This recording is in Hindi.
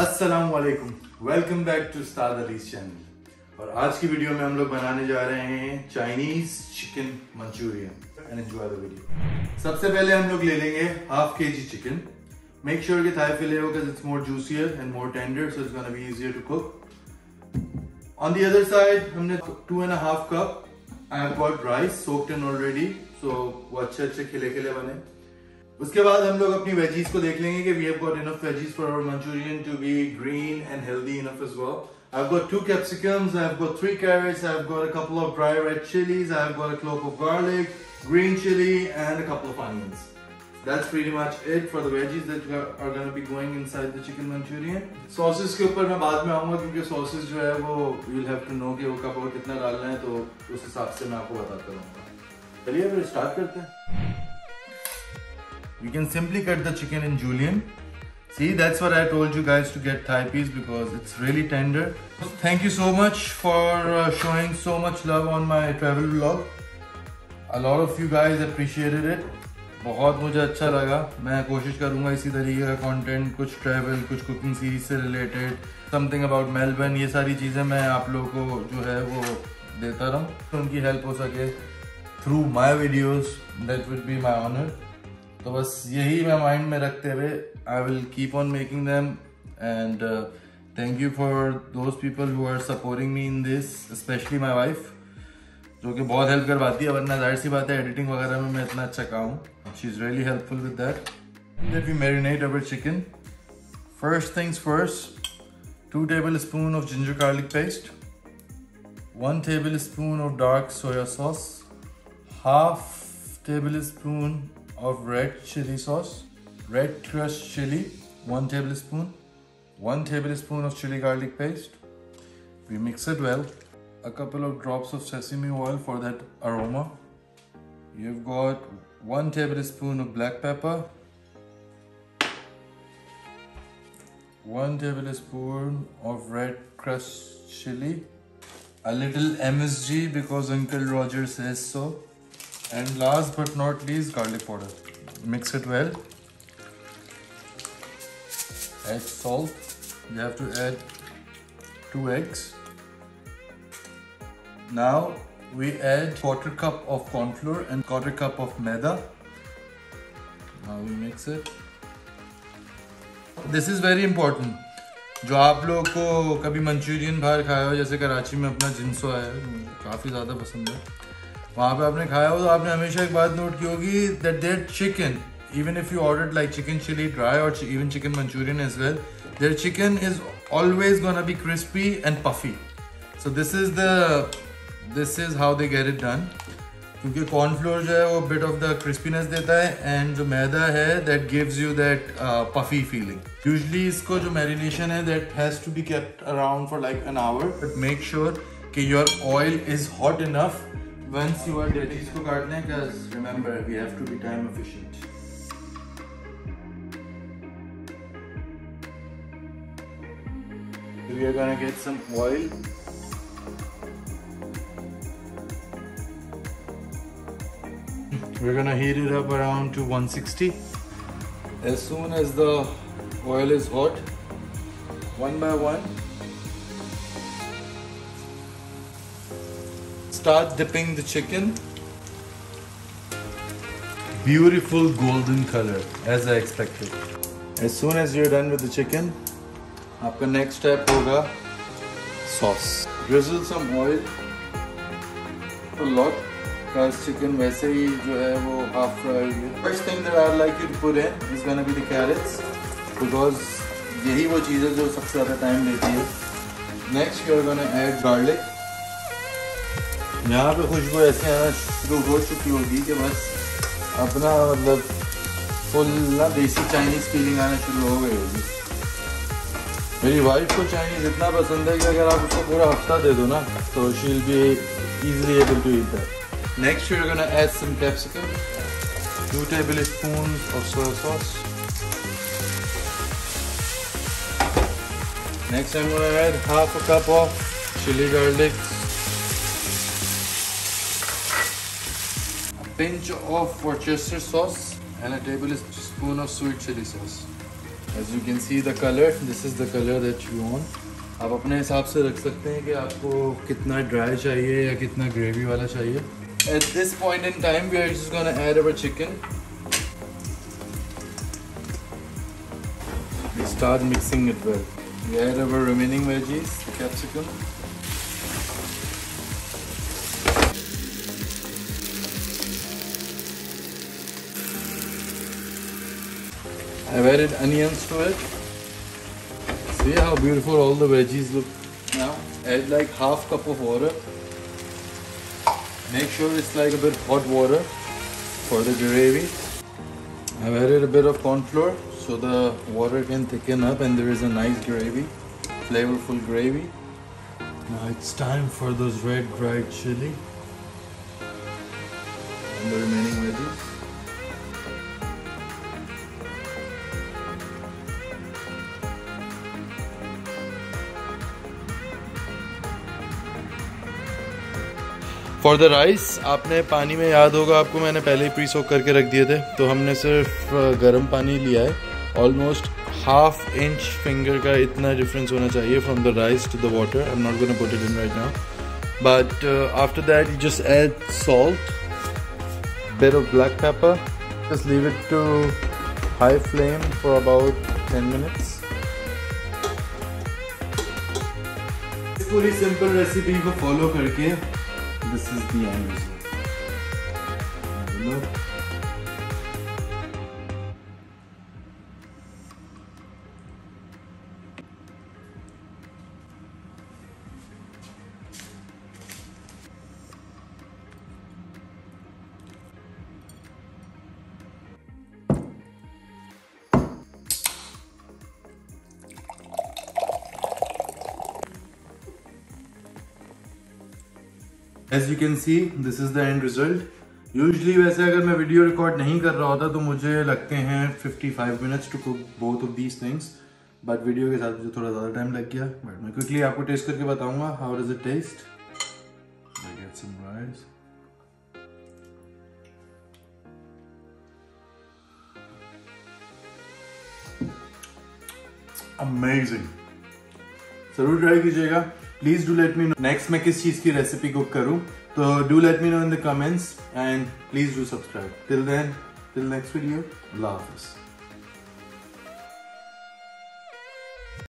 अस्सलाम वालेकुम welcome back to star Alis channel और आज की वीडियो में हम लोग बनाने जा रहे हैं Chinese chicken manchurian and enjoy the video सबसे पहले हम लोग ले लेंगे half K G chicken make sure कि थाई फिले हो it's more juicier and more tender so it's gonna be easier to cook on the other side हमने two and half cup I have got rice soaked in already so वो अच्छे अच्छे खिले खिले बने। उसके बाद हम लोग अपनी वेजीज को देख लेंगे कि we have got enough veggies for our manchurian to be green and healthy enough as well I've got two capsicums, I've got three carrots, I've got a couple of dry red chilies, I've got a clove of garlic, green chili, and a couple of onions. That's pretty much it for the veggies that are going to be going inside the chicken Manchurian. Sauces के ऊपर मैं बाद में आऊँगा क्योंकि sauces जो है वो you'll have to know कि वो कब और कितना डालना है तो उस हिसाब से मैं आपको बताता रहूँगा चलिए फिर स्टार्ट करते हैं We can simply cut the chicken in julienne. See, that's what I told you guys to get thigh piece because it's really tender. Thank you so much for uh, showing so much love on my travel vlog. A lot of you guys appreciated it. बहुत मुझे अच्छा लगा मैं कोशिश करूँगा इसी तरीके का कंटेंट कुछ ट्रैवल कुछ कुकिंग सीरीज़ से रिलेटेड समथिंग अबाउट मेलबर्न ये सारी चीज़ें मैं आप लोगों को जो है वो देता रहूँ तो उनकी हेल्प हो सके through my videos that will be my honour तो बस यही मैं माइंड में रखते हुए I will keep on making them and thank you for those people who are supporting me in this specially my wife जो कि बहुत हेल्प करवाती है, वरना ज़ाहिर सी बात है एडिटिंग वगैरह में मैं इतना अच्छा काम she is really helpful with that that we marinate our chicken first things first two tablespoon of ginger garlic paste one tablespoon of dark soya sauce half table tablespoon of red chili sauce, red crushed chili, 1 tablespoon, 1 tablespoon of chili garlic paste. We mix it well. A couple of drops of sesame oil for that aroma. You've got 1 tablespoon of black pepper, 1 tablespoon of red crushed chili, a little MSG because Uncle Roger says so. And last but not least, garlic powder. Mix it well. Add salt. You have to add two eggs. Now we add quarter cup of corn flour and quarter cup of maida. Now we mix it. This is very important. जो आप लोग को कभी मंचूरियन बाहर खाया हो जैसे कराची में अपना जिनसो है काफ़ी ज़्यादा पसंद है वहाँ पे आपने खाया हो तो आपने हमेशा एक बात नोट की होगी that there chicken even if you order like chicken chilli dry और even chicken manchurian is well there chicken is always gonna be crispy and puffy so this is the this is how they get it done क्योंकि कॉर्नफ्लोर जो है वो बिट ऑफ़ द क्रिस्पीनेस देता है एंड जो मैदा है that gives you that puffy feeling usually इसको जो मैरिनेशन है that has to be kept around for like an hour but make sure कि your oil is hot enough once you are ready इसको काटने because remember we have to be time efficient we are gonna get some oil we're gonna heat it up around to 160 as soon as the oil is hot one by one start dipping the chicken. Beautiful golden color as I expected. As soon as you're done with the chicken, आपका next step होगा sauce. Drizzle some oil a lot because chicken वैसे ही जो है वो half fried है. First thing that I'd like you to put in is gonna be the carrots because यही वो चीज़ है जो सबसे ज़्यादा टाइम लेती है. Next you're gonna add garlic. यहाँ पे खुशबू ऐसे शुरू हो चुकी होगी कि बस अपना मतलब फुल ना देसी चाइनीज़ फीलिंग आना शुरू हो गई होगी मेरी वाइफ को चाइनीज़ इतना पसंद है कि अगर आप उसको पूरा हफ़्ता दे दो ना तो she will be easily able to eat that. Next you're gonna add some capsicum, two tablespoons of soy sauce. Next I'm gonna add half a cup of chili garlic pinch of Worcester sauce and a tablespoon of sweet chili sauce. As you can see the color, this is the color that you want. आप अपने हिसाब से रख सकते हैं कि आपको कितना ड्राई चाहिए या कितना ग्रेवी वाला चाहिए At this point in time, we are just gonna add our chicken. We start mixing it well. We add our remaining veggies, capsicum. I've added onions to it. See how beautiful all the veggies look now? Add like half cup of water. Make sure it's like a bit hot water for the gravy. I've added a bit of corn flour so the water can thicken up and there is a nice gravy, flavorful gravy. Now it's time for those red dried chili and the remaining veggies. For the rice आपने पानी में याद होगा आपको मैंने पहले ही प्री सोक करके रख दिए थे। तो हमने सिर्फ़ गर्म पानी लिया है। ऑलमोस्ट हाफ़ इंच फिंगर का इतना डिफरेंस होना चाहिए from the rice to the water I am not gonna put it in right now but after that you just add salt bit of black pepper just leave it to high flame for about 10 minutes पूरी सिंपल रेसिपी को फॉलो करके this is the end uh, result. look. As you can see this is the end result usually वैसे अगर मैं वीडियो रिकॉर्ड नहीं कर रहा होता तो मुझे लगते हैं 55 minutes to cook both of these things but video के साथ मुझे थोड़ा ज़्यादा टाइम लग गया। बट मैं क्विकली आपको टेस्ट करके बताऊँगा how does it taste I get some rice. Amazing. ज़रूर ट्राई कीजिएगा। Please do let me know next मैं किस चीज़ की रेसिपी कुक करूँ? तो do let me know in the comments and please do subscribe till then till next video अल्लाह हाफिज़